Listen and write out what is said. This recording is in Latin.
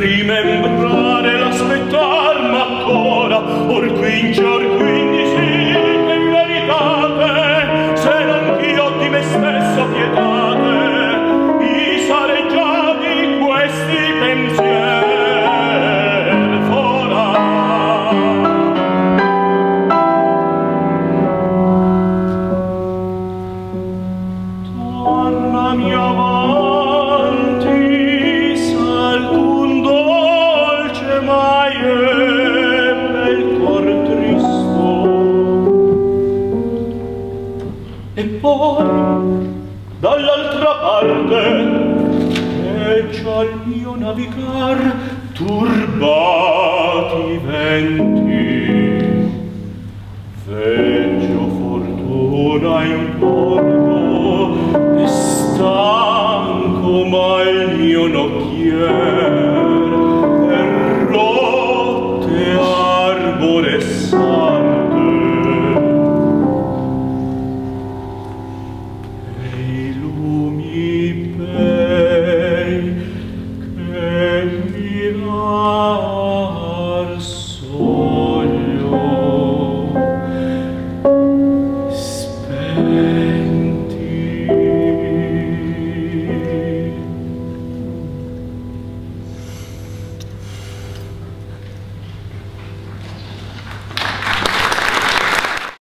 rimembrare l'aspettar m'accora or quinci or quindici che in veritate se non ch'io di me stesso pietate i sarei già di questi pensier. Fora torna mia poi dall'altra parte e c'ho il mio navigar turbati venti. Veggio fortuna in porto e stanco ma il mio nocchier. Lord.